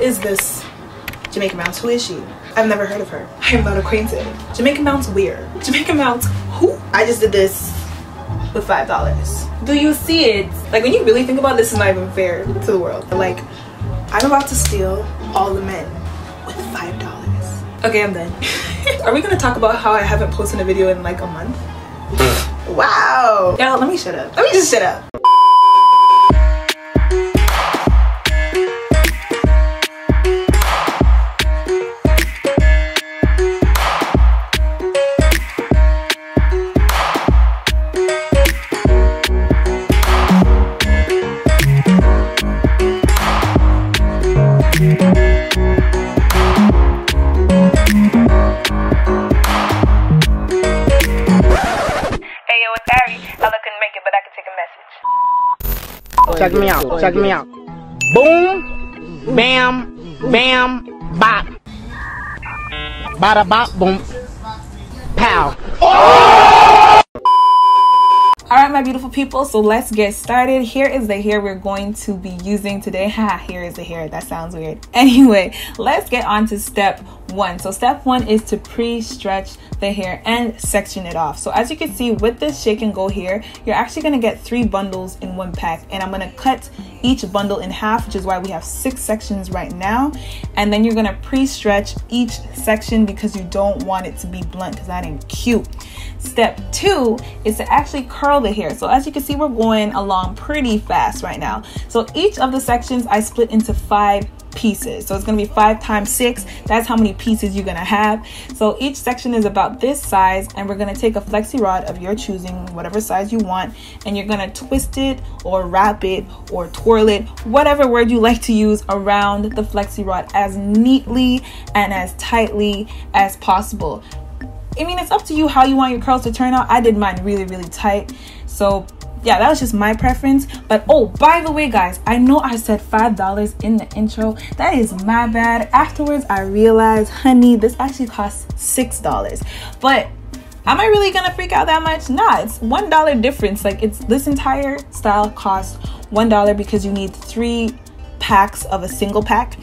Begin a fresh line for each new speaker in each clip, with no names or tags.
is this Jamaican Bounce? Who is she? I've never heard of her. I am not acquainted. Jamaican Bounce where? Jamaican Bounce who? I just did this with five dollars. Do you see it? Like when you really think about it, this is not even fair to the world. Like I'm about to steal all the men with five dollars. Okay, I'm done. Are we gonna talk about how I haven't posted a video in like a month? Hmm. wow. Yeah, let me shut up. Let me just shut up.
Check me out. Check me out. Boom, bam, bam, bop. Bada bop, boom, pow. Oh!
All right, my beautiful people, so let's get started. Here is the hair we're going to be using today. Ha, here is the hair. That sounds weird. Anyway, let's get on to step one. So step one is to pre-stretch the hair and section it off. So as you can see with this Shake N Go here, you're actually gonna get three bundles in one pack and I'm gonna cut each bundle in half, which is why we have six sections right now. And then you're gonna pre-stretch each section because you don't want it to be blunt because that ain't cute. Step two is to actually curl the hair. So as you can see, we're going along pretty fast right now. So each of the sections I split into five pieces. So it's going to be five times six. That's how many pieces you're going to have. So each section is about this size and we're going to take a flexi rod of your choosing, whatever size you want, and you're going to twist it or wrap it or twirl it, whatever word you like to use around the flexi rod as neatly and as tightly as possible. I mean, it's up to you how you want your curls to turn out. I did mine really, really tight. So yeah, that was just my preference. But oh, by the way, guys, I know I said $5 in the intro. That is my bad. Afterwards, I realized, honey, this actually costs $6. But am I really gonna freak out that much? Nah, it's $1 difference. Like it's this entire style costs $1 because you need three packs of a single pack.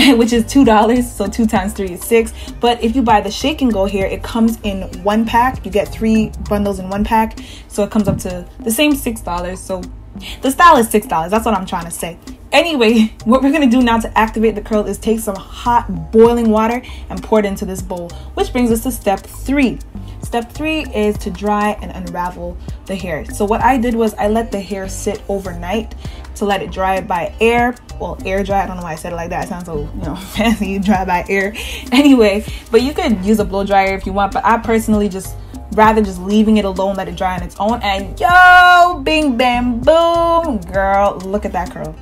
which is two dollars so two times three is six. But if you buy the Shake N Go here it comes in one pack. You get three bundles in one pack so it comes up to the same six dollars. So the style is six dollars. That's what i'm trying to say. Anyway what we're to do now to activate the curl is take some hot boiling water and pour it into this bowl which brings us to step three step three is to dry and unravel the hair so what i did was i let the hair sit overnight to let it dry by air. Well, air dry. I don't know why I said it like that. It sounds so you know fancy. Dry by air. Anyway, but you could use a blow dryer if you want. But I personally just rather just leaving it alone, let it dry on its own. And yo, bing bam boom, girl, look at that curl.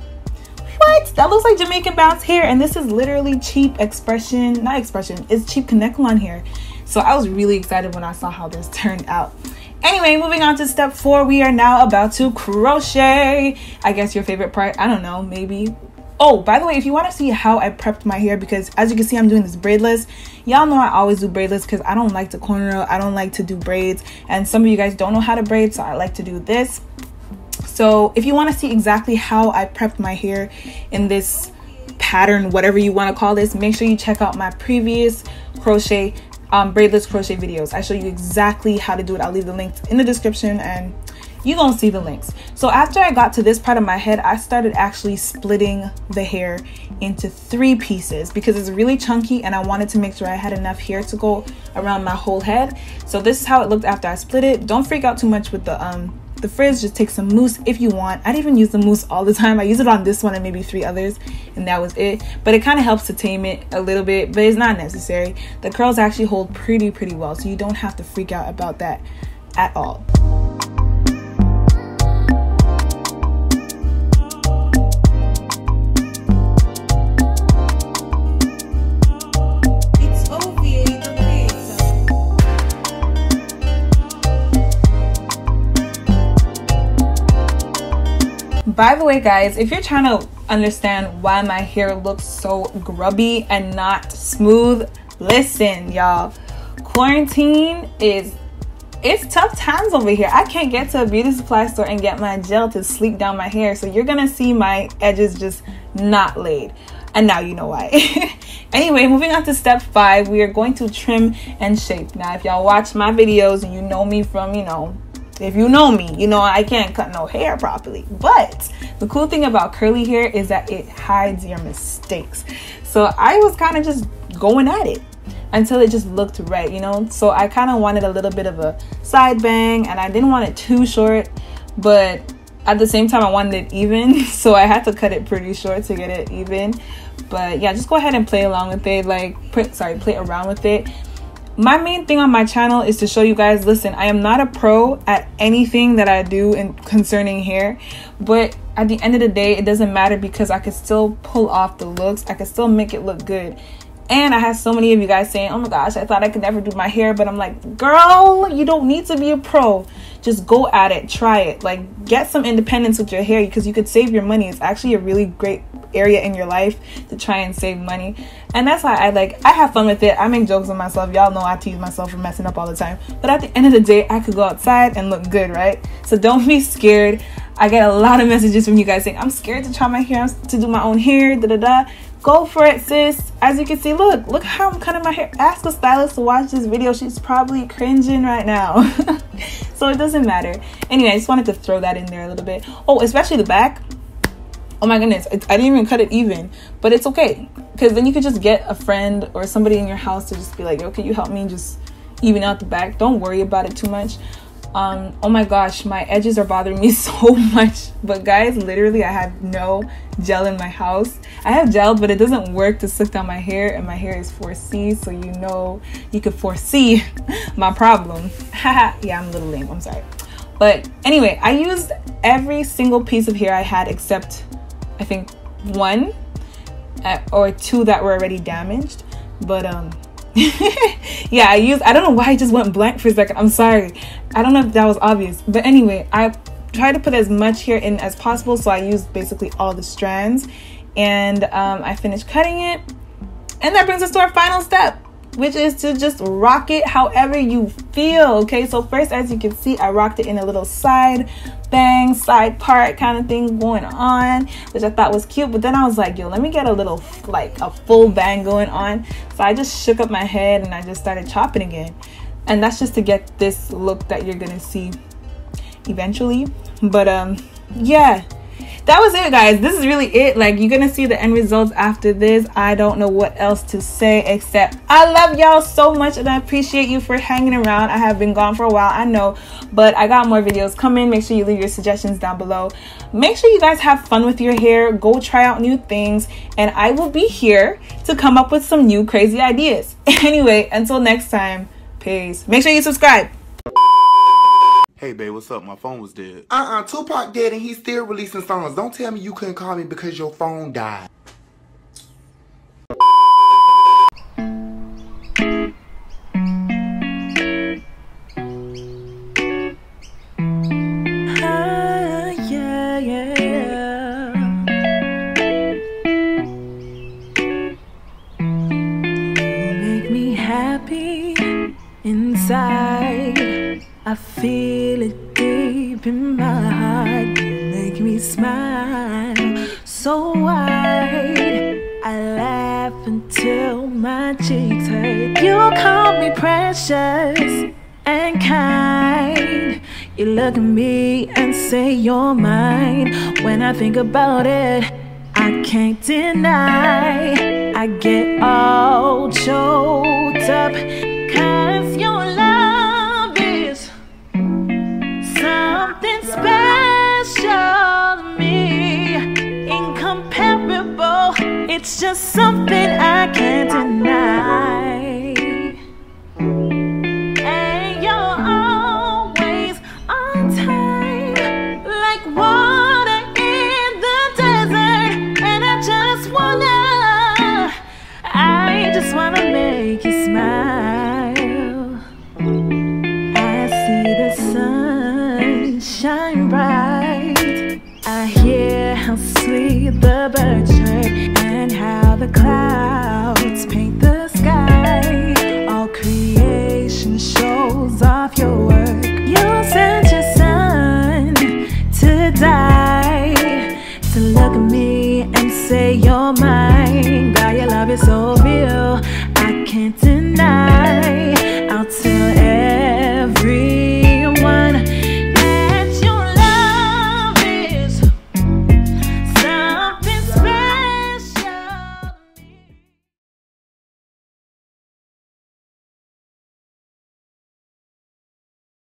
What? That looks like Jamaican bounce hair, and this is literally cheap expression, not expression, it's cheap Kanekalon hair. So I was really excited when I saw how this turned out. Anyway, moving on to step four, we are now about to crochet. I guess your favorite part, I don't know, maybe. Oh, by the way, if you want to see how I prepped my hair, because as you can see, I'm doing this braidless. Y'all know I always do braidless because I don't like to cornrow. I don't like to do braids. And some of you guys don't know how to braid, so I like to do this. So if you want to see exactly how I prepped my hair in this pattern, whatever you want to call this, make sure you check out my previous crochet um, braidless crochet videos. I show you exactly how to do it. I'll leave the links in the description and you gonna see the links. So after I got to this part of my head, I started actually splitting the hair into three pieces because it's really chunky and I wanted to make sure I had enough hair to go around my whole head. So this is how it looked after I split it. Don't freak out too much with the um the frizz just take some mousse if you want. I don't even use the mousse all the time. I use it on this one and maybe three others and that was it. But it kind of helps to tame it a little bit but it's not necessary. The curls actually hold pretty pretty well so you don't have to freak out about that at all by the way guys if you're trying to understand why my hair looks so grubby and not smooth listen y'all quarantine is it's tough times over here i can't get to a beauty supply store and get my gel to sleek down my hair so you're gonna see my edges just not laid And now you know why. anyway, moving on to step five, we are going to trim and shape. Now, if y'all watch my videos and you know me from, you know, if you know me, you know I can't cut no hair properly. But the cool thing about curly hair is that it hides your mistakes. So I was kind of just going at it until it just looked right, you know? So I kind of wanted a little bit of a side bang and I didn't want it too short, but at the same time I wanted it even, so I had to cut it pretty short to get it even. But yeah, just go ahead and play along with it, like, sorry, play around with it my main thing on my channel is to show you guys listen i am not a pro at anything that i do in concerning hair but at the end of the day it doesn't matter because i can still pull off the looks i can still make it look good and I had so many of you guys saying, oh my gosh, I thought I could never do my hair. But I'm like, girl, you don't need to be a pro. Just go at it, try it. Like, get some independence with your hair because you could save your money. It's actually a really great area in your life to try and save money. And that's why I like, I have fun with it. I make jokes on myself. Y'all know I tease myself for messing up all the time. But at the end of the day, I could go outside and look good, right? So don't be scared. I get a lot of messages from you guys saying, I'm scared to try my hair, to do my own hair, da da da go for it sis as you can see look look how i'm cutting my hair ask a stylist to watch this video she's probably cringing right now so it doesn't matter anyway i just wanted to throw that in there a little bit oh especially the back oh my goodness i didn't even cut it even but it's okay. Because then you could just get a friend or somebody in your house to just be like yo, can you help me just even out the back. Don't worry about it too much. Um oh my gosh my edges are bothering me so much. But guys literally i have no gel in my house. I have gel but it doesn't work to slick down my hair and my hair is 4c so you know you could foresee my problem. Yeah i'm a little lame i'm sorry. But anyway i used every single piece of hair i had except i think one uh, or two that were already damaged but um yeah, I used, I don't know why I just went blank for a second. I'm sorry. I don't know if that was obvious. But anyway, I tried to put as much hair in as possible. So I used basically all the strands. And um, I finished cutting it. And that brings us to our final step which is to just rock it however you feel. Okay, so first, as you can see, I rocked it in a little side bang, side part kind of thing going on, which I thought was cute. But then I was like, yo, let me get a little, like a full bang going on. So I just shook up my head and I just started chopping again. And that's just to get this look that you're gonna see eventually. But um, yeah that was it guys. This is really it. Like you're gonna see the end results after this. I don't know what else to say except i love y'all so much and i appreciate you for hanging around. I have been gone for a while i know but i got more videos coming. Make sure you leave your suggestions down below. Make sure you guys have fun with your hair. Go try out new things. And i will be here to come up with some new crazy ideas. Anyway until next time peace. Make sure you subscribe
Hey, babe, what's up? My phone was dead.
Uh-uh, Tupac dead and he's still releasing songs. Don't tell me you couldn't call me because your phone died.
Ah, make me happy inside. Feel it deep in my heart. You make me smile so wide. I laugh until my cheeks hurt. You call me precious and kind. You look at me and say you're mine. When I think about it, I can't deny. I get all choked up. Birds